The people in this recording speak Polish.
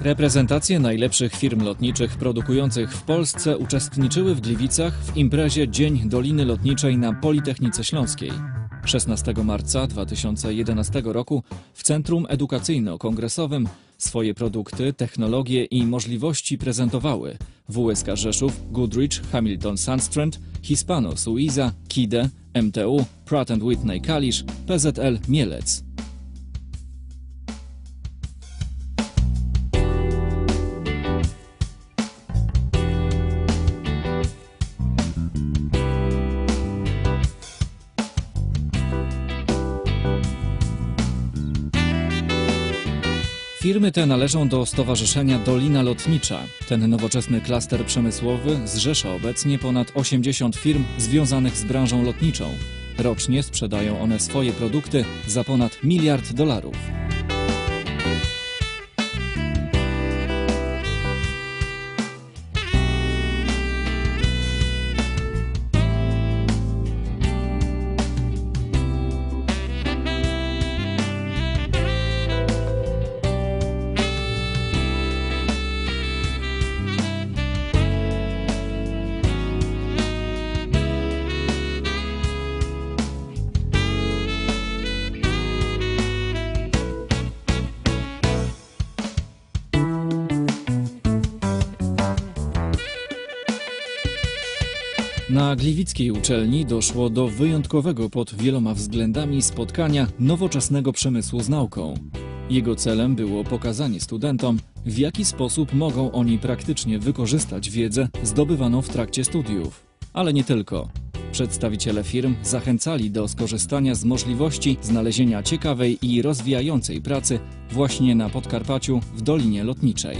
Reprezentacje najlepszych firm lotniczych produkujących w Polsce uczestniczyły w Gliwicach w imprezie Dzień Doliny Lotniczej na Politechnice Śląskiej. 16 marca 2011 roku w Centrum Edukacyjno-Kongresowym swoje produkty, technologie i możliwości prezentowały WSK Rzeszów, Goodrich, Hamilton Sandstrand, Hispano Suiza, KIDE, MTU, Pratt Whitney Kalisz, PZL Mielec. Firmy te należą do Stowarzyszenia Dolina Lotnicza. Ten nowoczesny klaster przemysłowy zrzesza obecnie ponad 80 firm związanych z branżą lotniczą. Rocznie sprzedają one swoje produkty za ponad miliard dolarów. Na Gliwickiej uczelni doszło do wyjątkowego pod wieloma względami spotkania nowoczesnego przemysłu z nauką. Jego celem było pokazanie studentom, w jaki sposób mogą oni praktycznie wykorzystać wiedzę zdobywaną w trakcie studiów. Ale nie tylko. Przedstawiciele firm zachęcali do skorzystania z możliwości znalezienia ciekawej i rozwijającej pracy właśnie na Podkarpaciu w Dolinie Lotniczej.